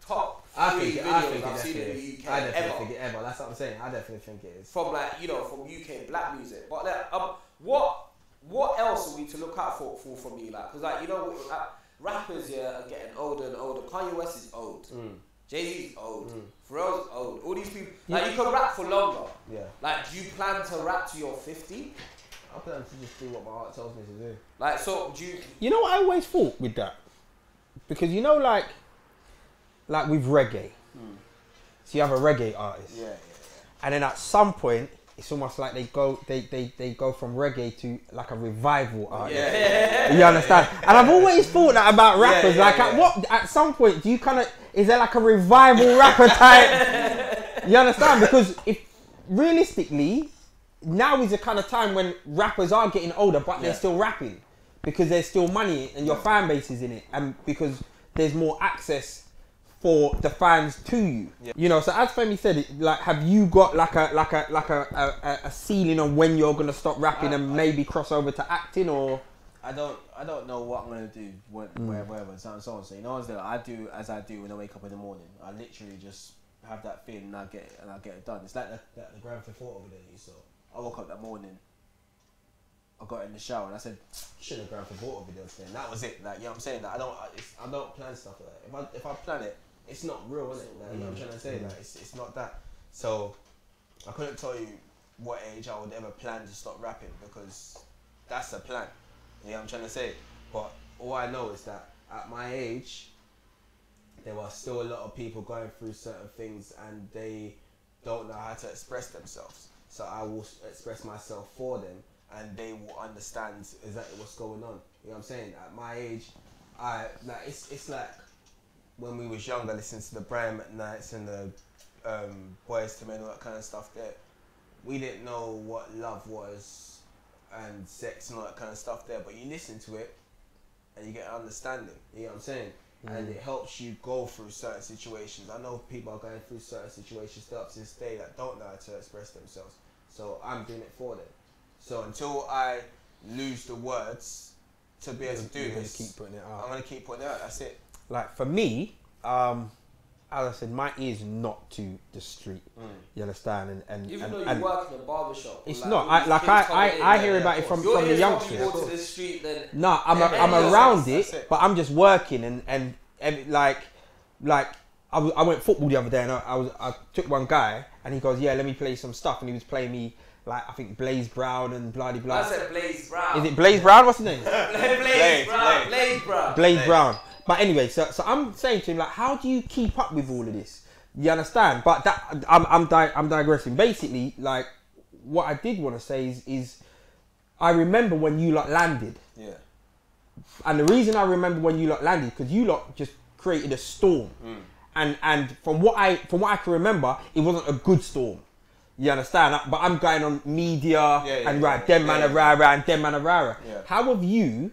top I three think, videos I think I've seen in the. UK I definitely ever think it ever. That's what I'm saying. I definitely think it is. from like you know from UK black music. But like, um, what what else are we to look out for, for from you? Like, cause like you know, like, rappers yeah are getting older and older. Kanye West is old. Mm. Jay is old. Mm. Pharrell's old. All these people like you can rap for longer. Yeah. Like, do you plan to rap to your fifty? I plan to just do what my heart tells me to do. Like, so do you? You know what I always thought with that? Because you know, like, like with reggae. So you have a reggae artist, Yeah, yeah, and then at some point, it's almost like they go, they, they, they go from reggae to like a revival artist. Yeah. You understand? And I've always thought that about rappers. yeah, like, yeah. at what? At some point, do you kind of? Is there like a revival rapper type? You understand? Because if realistically, now is the kind of time when rappers are getting older, but they're still rapping because there's still money and your fan base is in it, and because there's more access for the fans to you. Yeah. You know, so as Femi said, it, like, have you got like a like a like a, a, a- ceiling on when you're gonna stop rapping I- and I- maybe cross over to acting or? I don't I don't know what I'm gonna do when, Mm. where, wherever so and so on. So you know what I do as I do when I wake up in the morning. I literally just have that feeling and I get it and I get it done. It's like the, That the Grand Theft Auto video you saw. I woke up that morning. I got in the shower and I said, Should have Grand Theft Auto video then. That was it. Like you know what I'm saying. Like, I don't. I, it's, I don't plan stuff like that. If I if I plan it, it's not real, is it? Like, you know what I'm mm. trying to say. Like it's, it's not that. So I couldn't tell you what age I would ever plan to stop rapping because that's the plan. You know what I'm trying to say. But all I know is that at my age, there are still a lot of people going through certain things and they don't know how to express themselves. So I will express myself for them and they will understand exactly what's going on. You know what I'm saying? At my age, I like it's it's like when we was younger, listening to the Brian McKnights and the um, Boyz II Men, all that kind of stuff. There, we didn't know what love was and sex and all that kind of stuff there. But you listen to it and you get an understanding. You know what I'm saying? And it helps you go through certain situations. I know people are going through certain situations still up to this day that don't know how to express themselves. So I'm doing it for them. So until I lose the words to be able to do this, keep putting it out. I'm gonna keep putting it out. That's it. Like for me, um, as I said, my ear's not to the street. You understand? And and, Even and, though you and work in a barber shop, it's like, not. I like I I, I hear about it from course. from the ears probably youngsters. more to the street than No, I'm a, Yeah, I'm around that's it, it. but I'm just working and and, and like like I, w- I went football the other day and I, I was I took one guy and he goes yeah let me play some stuff and he was playing me like I think Blaze Brown and bloody blah. I said Blaze Brown. Is it Blaze Brown? What's his name? Blaze, Blaze, Brown? Blaze. Blaze Brown. Blaze Brown. But anyway, so so I'm saying to him like, how do you keep up with all of this? You understand? But that I'm I'm di- I'm digressing. Basically, like what I did want to say is, is I remember when you lot landed, Yeah. and the reason I remember when you lot landed because you lot just created a storm, Mm. and and from what I from what I can remember, it wasn't a good storm. You understand? But I'm going on media yeah, and yeah, right, them man yeah, a rah rah and them man a rah rah. Yeah. How have you,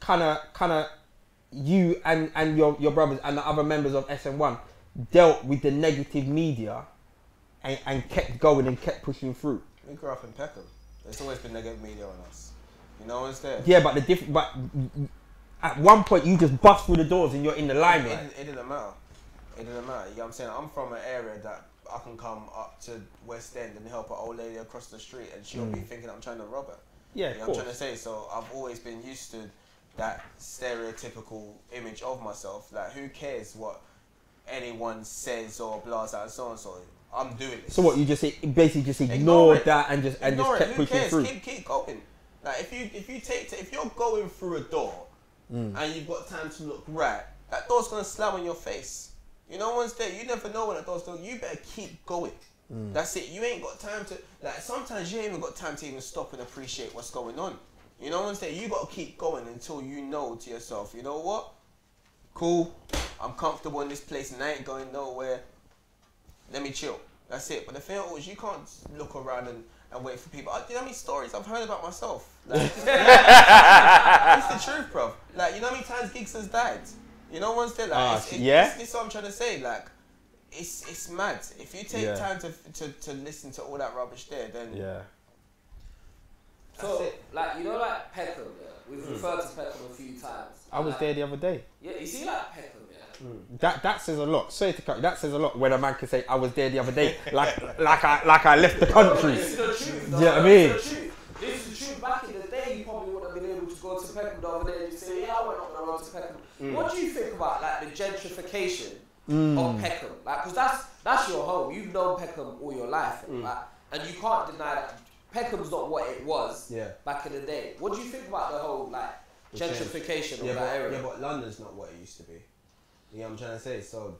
kind of kind of, you and and your your brothers and the other members of SN1 dealt with the negative media, and, and kept going and kept pushing through? We grew up in Peckham. There's always been negative media on us. You know what's there? Yeah, but the diff- but at one point you just bust through the doors and you're in the It, limelight. didn't- it didn't matter. It didn't matter. You know what I'm saying? I'm from an area that I can come up to West End and help an old lady across the street and she'll be mm. thinking I'm trying to rob her. Yeah, You know what I'm trying to say? So I've always been used to that stereotypical image of myself. Like, who cares what anyone says or blah, blah, and so on and so on. I'm doing this. So what you just basically just Ignore ignored that and just and Ignore just it. Who pushing cares? through. Keep, keep going. Like if you if you take if you're going through a door Mm. and you've got time to look right, that door's gonna slam on your face. You know one's there. You never know when that door's going. You better keep going. Mm. That's it. You ain't got time to like. Sometimes you ain't even got time to even stop and appreciate what's going on. You know one's there. You gotta keep going until you know to yourself. You know what? Cool. I'm comfortable in this place and I ain't going nowhere let me chill. That's it. But the thing is, you can't look around and, and wait for people. I, you know how many stories I've heard about myself? Like, it's, it's the truth, bro. Like, you know how many times Giggs has died? You know, once they're like, Ah, it's, it, yeah? This, this is what I'm trying to say. Like, it's it's mad. If you take Yeah. time to, to to listen to all that rubbish there, then Yeah. That's So, it. like, you know, like Peckham, yeah? We've referred to Peckham a few times. I was Like, there the other day. Yeah, you see, like Peckham, yeah? That that says a lot. Sorry to cut. That says a lot when a man can say I was there the other day, like like I like I left the country. This is the truth. Do you know what I mean? This is the truth. This is the truth. Back in the day, you probably wouldn't have been able to go to Peckham the other day and just say, yeah, I went on the road to Peckham. Mm. What do you think about, like, the gentrification of Peckham? Like, because that's, that's your home. You've known Peckham all your life. Mm. Like, and you can't deny that Peckham's not what it was Yeah. back in the day. What do you think about the whole, like, The change. gentrification Yeah of but, that area? yeah, but London's not what it used to be. You know what I'm trying to say? So,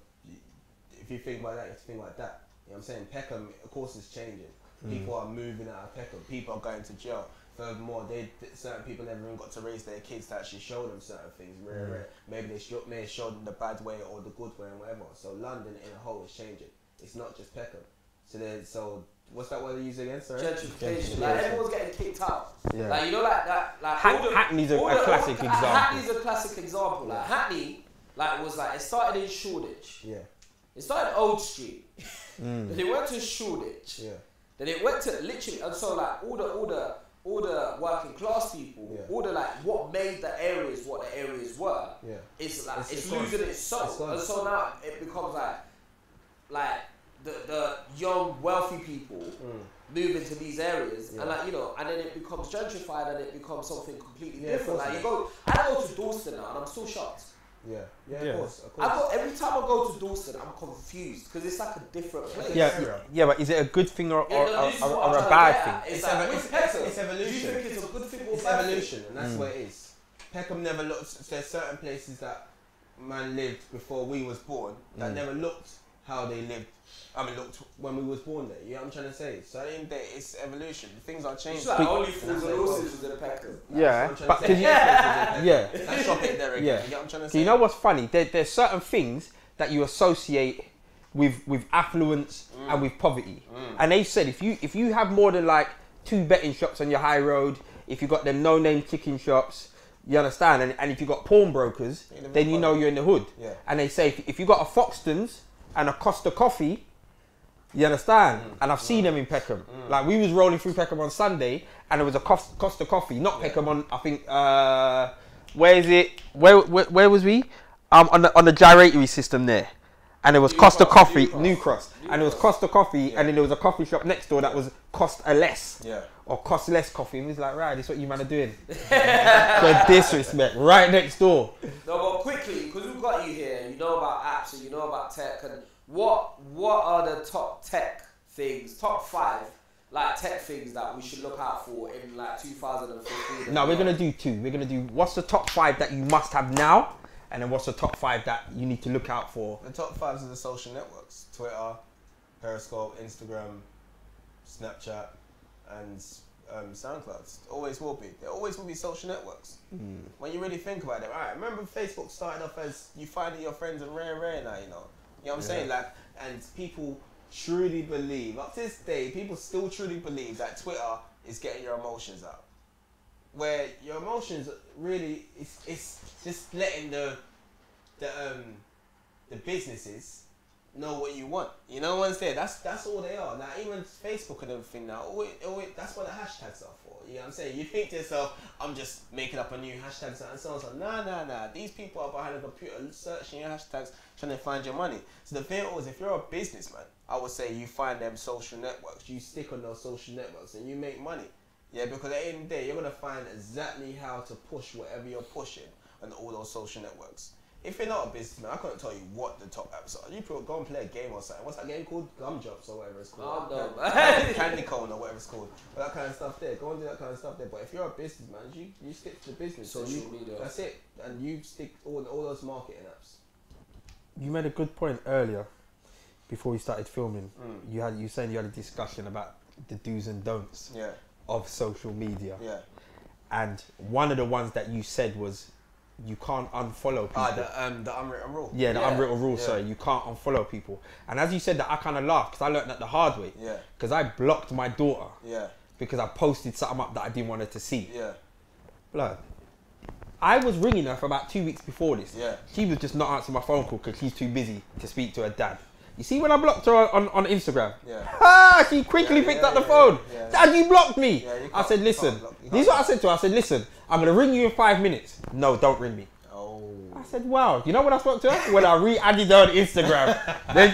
if you think about that, you have to think like that. You know what I'm saying? Peckham, of course, is changing. Mm. People are moving out of Peckham. People are going to jail. Furthermore, they certain people never even got to raise their kids to actually show them certain things. Rare, mm. rare. Maybe they show, may have showed them the bad way or the good way and whatever. So London in a whole is changing. It's not just Peckham. So then, so what's that word they use again? Sorry. Gentrification. Like everyone's getting kicked out. Yeah. Like you know, like that. Like Hack- all the- Hackney's a- all a classic all- example. Hackney's a classic example. Like Hackney, like was like it started in Shoreditch. Yeah. It started Old Street. Mm. Then it went to Shoreditch. Yeah. Then it went to literally, and so like all the all the all the working class people, Yeah. all the like what made the areas what the areas were. Yeah. It's like It's- it's, it's losing its soul, It's and so now it becomes like like the the young wealthy people Mm. move into these areas, Yeah. and like you know, and then it becomes gentrified, and it becomes something completely Yeah, different. course Like it you go, I go to Dalston now, and I'm still shocked. Yeah. Yeah. Yeah. Of course. Of I go every time I go to Dalston, I'm confused because it's like a different place. Yeah, area. yeah, but is it a good thing or, Yeah, or, no, or, or, or a bad thing? It's, It's like, evo- with it's- Peckham, it's Do evolution. you think it's a good thing or It's bad thing? evolution, and that's what it is. Peckham never looked. There's certain places that man lived before we was born that never looked how they lived. I mean, looked when we was born there. You know what I'm trying to say? So at the end day, it's evolution. Things are changing. It's like only fools and horses was. was in Peckham. Yeah, That's what I'm but trying to cause say. you, Yeah. yeah. Let's shop it there again. Yeah. You get what I'm trying to say? you know what's funny? There, there's certain things that you associate with with affluence Mm. and with poverty. And they said if you if you have more than like two betting shops on your high road, if you got them no name chicken shops, you understand, and, and if you got pawnbrokers, You live in then you know you're in the hood. Yeah. And they say if, if you got a Foxtons and a Costa Coffee, you understand? Mm. And I've seen them in Peckham. Like we was rolling through Peckham on Sunday, and it was a Costa, Costa Coffee, not Peckham on. I think uh, where is it? Where, where where was we? Um, on the on the gyratory system there, and it was New Costa Cross, Coffee, New Cross. New Cross, New and it was. Costa Coffee, and then there was a coffee shop next door that was cost a less Yeah. or cost less coffee. And was like, right, this is what you man are doing. the disrespect, right next door. No, but quickly, because we've got you here, you know about apps and you know about tech, and what what are the top tech things, top five, like tech things that we should look out for in like 2015? and No, we're gonna do two. We're gonna do what's the top five that you must have now, and then what's the top five that you need to look out for. The top fives are the social networks: Twitter, Periscope, Instagram, Snapchat, and um, SoundCloud. Always will be. There always will be social networks. Hmm. When you really think about it, alright. Remember, Facebook started off as you finding your friends and rare, rare now. You know, you know what I'm saying? Like, and people truly believe up to this day, people still truly believe that Twitter is getting your emotions out. Where your emotions really, it's it's just letting the the um the businesses know what you want. You know what I'm saying? That's that's all they are. Now even Facebook and everything now, all it, all that's what the hashtags are for. You know what I'm saying? You think to yourself, I'm just making up a new hashtag and so on so. Nah, nah, nah. These people are behind a computer searching your hashtags, trying to find your money. So the thing is, if you're a businessman, I would say you find them social networks. You stick on those social networks and you make money. Yeah, because at the end of the day, you're gonna find exactly how to push whatever you're pushing on all those social networks. If you're not a businessman, I couldn't tell you what the top apps are. You probably go and play a game or something. What's that game called? Gum Jumps or whatever it's called. Oh, no, Candy, man. Candy Cone or whatever it's called. But that kind of stuff there. Go and do that kind of stuff there. But if you're a businessman, you, you stick to the business. Social you- media. That's it. And you stick all all those marketing apps. You made a good point earlier, before we started filming. Mm. You had you saying you had a discussion about the do's and don'ts Yeah, of social media, yeah. and one of the ones that you said was you can't unfollow people. Ah, the um the unwritten rule. yeah, the Yeah. unwritten rule. Yeah. Sorry, you can't unfollow people. And as you said that, I kind of laughed because I learned that the hard way. Yeah, Because I blocked my daughter yeah, because I posted something up that I didn't want her to see. yeah, Blood. I was ringing her for about two weeks before this. yeah. She was just not answering my phone call because she's too busy to speak to her dad. You see, when I blocked her on, on Instagram, Yeah. ah, she quickly Yeah, picked yeah, up the yeah, phone. yeah, yeah. Dad, you blocked me. Yeah, you I can't- said, you listen, can't block- you this is what I said to her. I said, listen, I'm going to ring you in five minutes. No, don't ring me. Oh. I said, wow. You know when I spoke to her? when I re-added her on Instagram. Then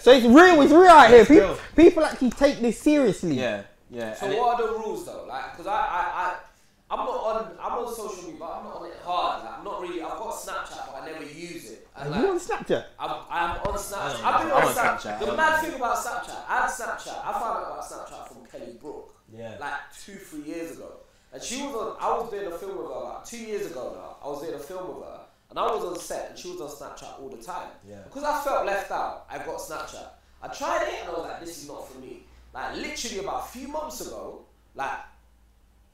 so it's real, it's real out here. People, real. people actually take this seriously. Yeah, yeah. So and it- what are the rules though? Like, cause I, I, I, I'm not on, I'm on social media, but I'm not on it hard. Like, I'm not really. I've got Snapchat, but I never use it. Are And you on Snapchat? I'm, I'm on Snapchat. I'm I've been on on Snapchat. Snapchat. The mad thing about Snapchat, I had Snapchat. I found out about Snapchat from Kelly Brook, yeah. like two, three years ago. And she was on. I was doing a film with her about two years ago now. I was doing a film with her, and I was on set, and she was on Snapchat all the time. Yeah. Because I felt left out, I got Snapchat. I tried it, and I was like, this is not for me. Like literally about a few months ago, like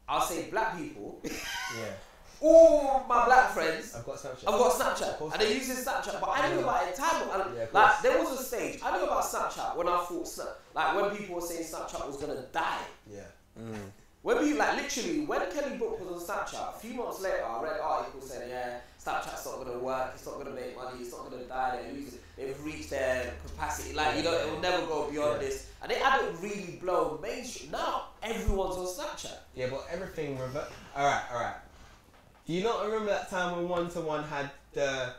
I'll say black people, Yeah. All my black friends I've got Snapchat. I've got Snapchat and they use this Snapchat, but I knew about it time. And, Yeah, of like there was a stage. I knew about Snapchat when I thought Snap, like when people were saying Snapchat was gonna die. Yeah. Mm. When people like literally when Kelly Brook was on Snapchat, a few months later I read articles saying yeah Snapchat's not gonna work, it's not gonna make money, it's not gonna die, they're losing, they've reached their capacity, like you know it will never go beyond Yeah. this, and they hadn't really blown mainstream. Now everyone's on Snapchat. Yeah, but everything revert. All right, all right. Do you not remember that time when One2One had the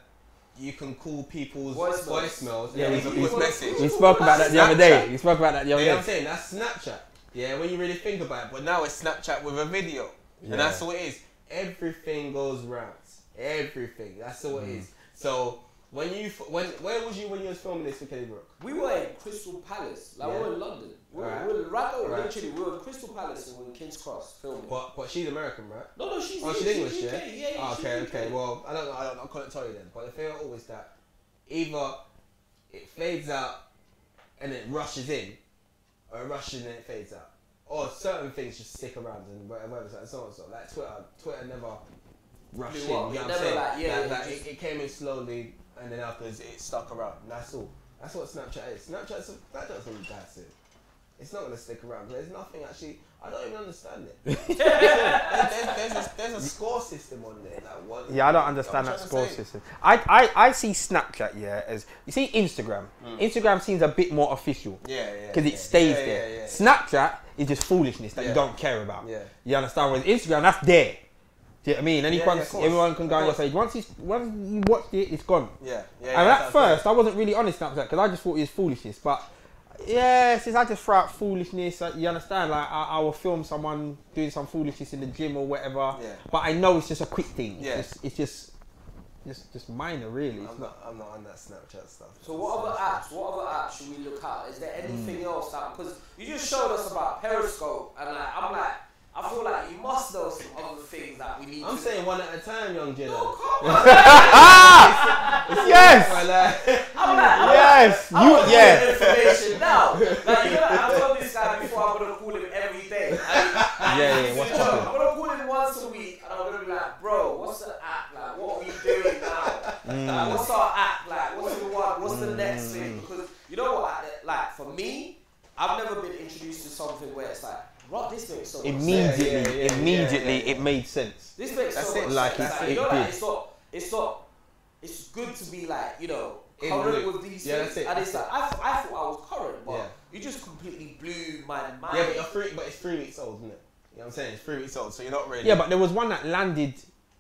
you can call people's Voicemails. voicemails? Yeah, and we- it was a we- voice message. We spoke about that the other day. We spoke about that the You other know what I'm saying? That's Snapchat. Yeah, when you really think about it. But now it's Snapchat with a video. Yeah. And that's what it is. Everything goes rounds. Everything. That's all it mm. is. So when you when where was you when you was filming this for Kelly Brook? We were in Crystal Palace, like we were in London. We were, Alright. we were right over, Alright. literally, we were in Crystal Palace and we were in King's Cross filming. But but she's American, right? No, no, she's, Oh, she's she's English, UK. yeah. yeah, Oh, okay, UK. okay. Well, I don't know. I, don't, I couldn't tell you then. But the thing always that either it fades out and it rushes in, or it rushes in and it fades out, or certain things just stick around and whatever, and so on. So like Twitter, Twitter never rushed in. You know what I'm saying? like, yeah, Like, it like, it, it came in slowly, and then afterwards it stuck around. And that's all. That's what Snapchat is. Snapchat's a, Snapchat's gonna die soon. It's not gonna stick around. There's nothing actually. I don't even understand it. there's, there's, there's, a, there's a score system on there. Like what, Yeah, I don't understand that score system. I, I, I see Snapchat, yeah, as you see Instagram. Mm. Instagram seems a bit more official Yeah, yeah. because yeah. it stays yeah, there. Yeah, Snapchat is just foolishness that you don't care about. Yeah. You understand? Whereas Instagram, that's there. Do you know what I mean? Anyone, everyone can go on your page. Once, it's, once you watched it, it's gone. Yeah, yeah. and at first, I wasn't really on Snapchat because I just thought it was foolishness. But yeah, since I just throw out foolishness, uh, you understand? Like I, I will film someone doing some foolishness in the gym or whatever. Yeah. But I know it's just a quick thing. Yeah. It's just, it's just, just, just minor, really. I'm not. not, I'm not on that Snapchat stuff. So what other apps? What other apps should we look at? Is there anything else that because you just showed us about Periscope and like I'm like I feel like you must know some other things that we need. I'm to saying one at a time, young Jedi. No, come on. Yes. I'm like, I'm Yes. I want You. Yeah. information now. Like you know, I've told this guy before. I'm gonna call him every day. Yeah, yeah, what's I'm gonna call him once a week, and I'm gonna be like, bro, what's the app like? What are we doing now? Mm. Like, what's our app like? What's the one? What's the next thing? Because you know what? Like for me, I've never been introduced to something where it's like, right, this makes so. Immediately, Yeah, yeah, yeah, immediately, yeah, yeah. it made sense. This makes That's so it. much Like sense. it- Like, you it know, like, did. it's not, it's not, it's good to be like, you know, In current the loop. with these Yeah, things. that's it, And it's that's like, I, th- I thought I was current, but Yeah. you just completely blew my mind. Yeah, but you're three, but it's three weeks old, isn't it? You know what I'm saying? It's three weeks old, so you're not really. Yeah, but there was one that landed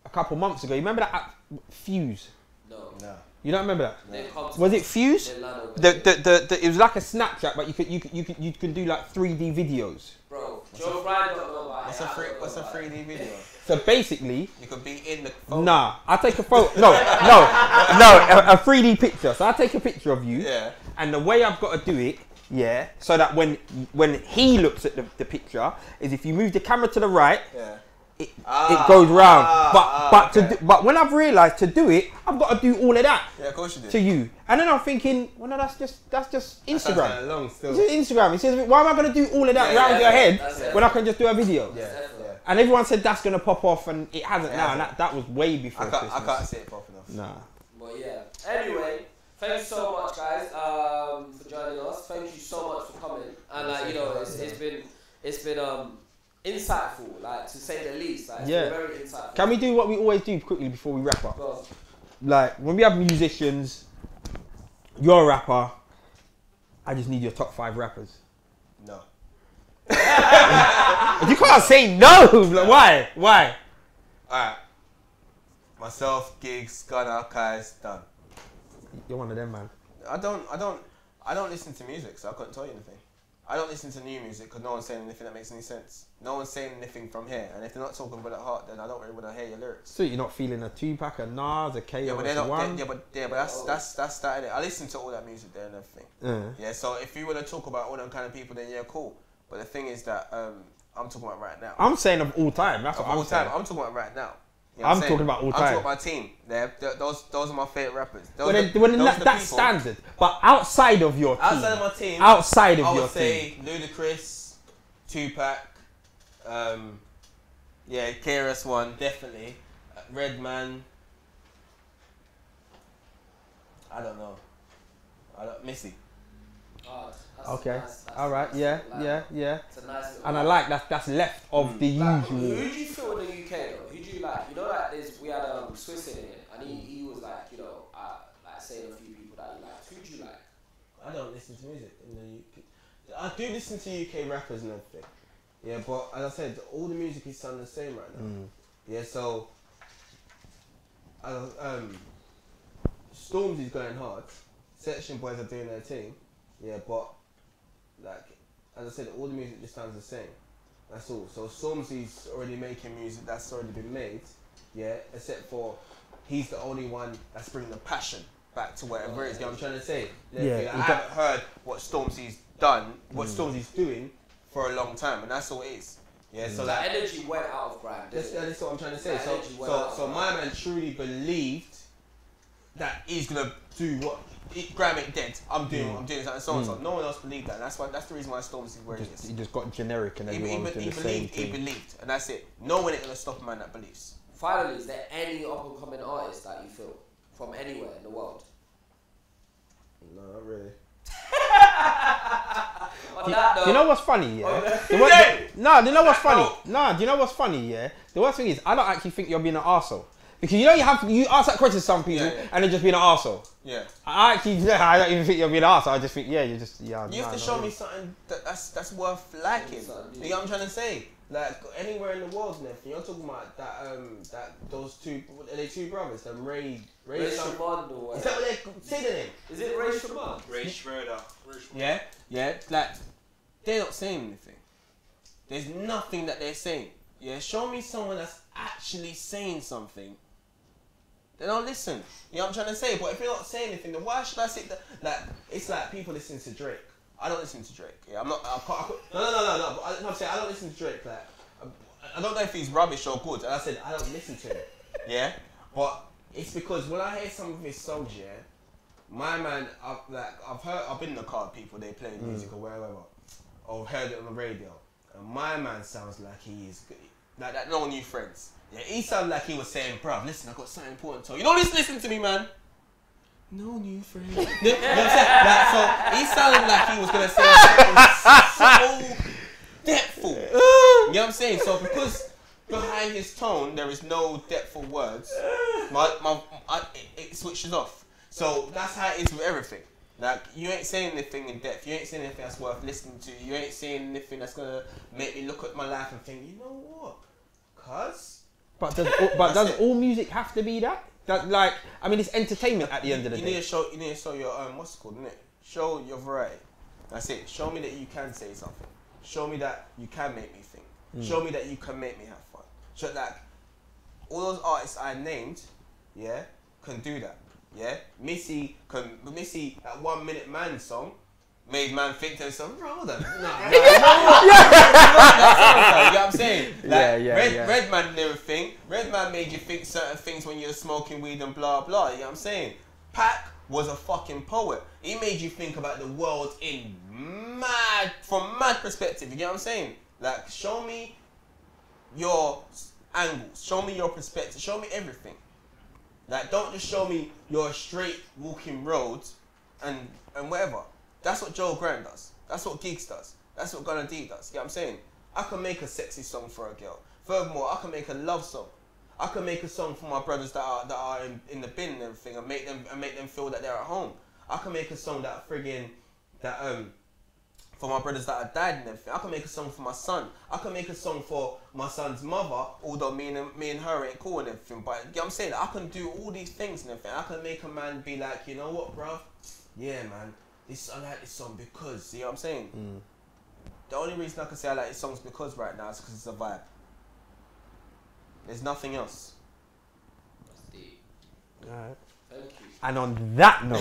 a couple months ago. You remember that app, Fyuse? no, no. You don't remember that? they come to Was it Fyuse? they land over The, the, the, the, it was like a Snapchat, but you could you could you could you could do like 3D videos. Bro, Joe Grind don't know about What's it. a I free? What's a about it. 3D video? So basically, You could be in the. phone. nah, I take a photo. No, no, no, a, a 3D picture. So I take a picture of you, Yeah. and the way I've got to do it, yeah, so that when when he looks at the, the picture, is if you move the camera to the right, Yeah. It, Ah, it goes round. ah, but ah, but to do, but when I've realised to do it, I've got to do all of that Yeah, of course you do. to you, and then I'm thinking, well, no, that's just that's just Instagram. kinda long still. It's Instagram. It says, why am I going to do all of that Yeah, round yeah, your head it, it. when I can just do a video? Yeah, yeah. And everyone said that's going to pop off, and it hasn't It now. And hasn't. that, that was way before I can't. I can't say it pop enough. Nah. But yeah. Anyway, thanks so much, guys, um, for joining us. Thank you so much for coming. And like, you know, it's, it's been it's been um insightful, like to say the least. Like, Yeah. very insightful. Can we do what we always do quickly before we wrap up? Go on. Like when we have musicians, you're a rapper. I just need your top five rappers. No. You can't say no. Like, why? Why? All right. Myself, Giggs, Gunna, Kai's done. You're one of them, man. I don't. I don't. I don't listen to music, so I couldn't tell you anything. I don't listen to new music because no one's saying anything that makes any sense. No one's saying anything from here, and if they're not talking about the heart, then I don't really want to hear your lyrics. So you're not feeling a Tupac, a Nas, a Yeah, but they're not. one. they yeah, but yeah, but that's that's that's that. I listen to all that music there and everything. Uh, Yeah, so if you want to talk about all them kind of people, then yeah, cool. But the thing is that um, I'm talking about right now. I'm saying of all time. That's Of what I'm all time, saying. I'm talking about right now. You know I'm saying? talking about all time. I'm talking about my team. They're, th those those are my favorite rappers. Those Well, then, the- well, those that, the that's standard. But outside of your team, Outside of my team, outside of I your would team, say Ludacris, Tupac, um, yeah, KRS One definitely, uh, Redman. I don't know. I don't, Missy. Oh, that's okay, nice- that's all right, nice yeah, little yeah, yeah. Nice little And I like that. That's left of the Like, who do you feel in the UK though? Who do you like? You know, like there's we had um Swiss in it, and he, he was like, you know, uh, like saying a few people that he liked. Who do you like? I don't listen to music in the UK. I do listen to UK rappers and everything. Yeah, but as I said, all the music is sounding the same right now. Mm. Yeah, so uh, um, Stormzy's going hard. Section Boyz are doing their thing. Yeah, but like as I said, all the music just sounds the same. That's all. So Stormzy's already making music that's already been made. Yeah, except for he's the only one that's bringing the passion back to whatever it is. You know what I'm trying to say? Yeah, I haven't heard what Stormzy's done, what Stormzy's doing for a long time, and that's all it is. Yeah, so mm. The that energy went out of Grime. that's, that's what I'm trying to say. So, so, so my man truly believed that he's gonna do what he, Grime ain't dead. I'm doing, mm. I'm doing something. So and so. Mm. No one else believed that. And that's why. That's the reason why is where he is. he just got generic and He, he, was doing he the same believed. He believed, and that's it. No one ain't gonna stop a man that believes. Finally, is there any up and coming artist that you feel from anywhere in the world? No, not really. On Do you, do you know what's funny? Yeah. Oh, The wor- the- no, do you know what's funny? No. No, do you know what's funny? Yeah. The worst thing is, I don't actually think you're being an arsehole. Because you know you have you ask that question to some people Yeah, yeah. and they're just being an arsehole. Yeah. I actually I don't even think you're being an arsehole. I just think yeah, you're just yeah. You have to show really. me something that, that's that's worth liking. Something, You know what I'm trying to say? Like anywhere in the world, and everything. You're talking about that um that those two are they two brothers? Them Ray Ray. Ray some- Shamond or Is that what they say the name? Is it Ray Shamond? Ray Schroeder. Yeah, yeah. Like they're not saying anything. There's nothing that they're saying. Yeah, show me someone that's actually saying something. Then I'll listen. You know what I'm trying to say? But if you're not saying anything, then why should I sit there? Like, it's like people listening to Drake. I don't listen to Drake. Yeah, I'm not. I can't, I can't, no, no, no, no, no. But I, no, I'm saying I don't listen to Drake. Like, I- I don't know if he's rubbish or good. And I said I don't listen to him. Yeah, but it's because when I hear some of his songs, yeah, my man, I've, like I've heard, I've been in the car with people. They play mm. music or wherever, or heard it on the radio, and my man sounds like he is good. Like that no new friends. Yeah, he sounded like he was saying, bruv, listen, I got something important to you. You know this listen to me, man. No new friends. you know what I'm saying? Like, so he sounded like he was gonna say something so depthful. You know what I'm saying? So because behind his tone there is no depthful words, my, my, I, it, it switches off. So that's how it is with everything. Like you ain't saying anything in depth. You ain't saying anything that's worth listening to. You ain't saying anything that's gonna make me look at my life and think, you know what, cuz. But does all, but does it. all music have to be that? That like I mean it's entertainment at the end of the day. you need to show. You need to show your um. What's it called? Innit? Show your variety. That's it. Show me that you can say something. Show me that you can make me think. Show me that you can make me have fun. Show that all those artists I named, yeah, can do that. Yeah, Missy can. Missy that one minute man song made man think to himself, bro, hold on. No. You know what I'm saying? Like, Yeah, yeah, Red, yeah. Redman did everything. Redman made you think certain things when you're smoking weed and blah blah. You know what I'm saying? Pac was a fucking poet. He made you think about the world in mad, from mad perspective. You get what I'm saying? Like, show me your angles. Show me your perspective. Show me everything. Like, don't just show me your straight walking roads and and whatever. That's what Joe Grind does. That's what Giggs does. That's what Gunna D does. You get what I'm saying? I can make a sexy song for a girl. Furthermore, I can make a love song. I can make a song for my brothers that are that are in, in the bin and everything, and make them and make them feel that they're at home. I can make a song that friggin' that um for my brothers that are died and everything. I can make a song for my son. I can make a song for my son's mother, although me and me and her ain't cool and everything. But you know what I'm saying? I can do all these things and everything. I can make a man be like, you know what, bruv? Yeah, man. This I like this song because you know what I'm saying. The only reason I can say I like this song is because right now is because it's a vibe. There's nothing else. Alright. Thank you. And on that note,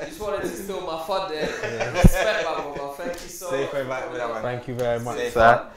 You just wanted to steal my fun there. Respect, my brother. Thank you so Safe much. back with that one. thank you very much, Safe sir.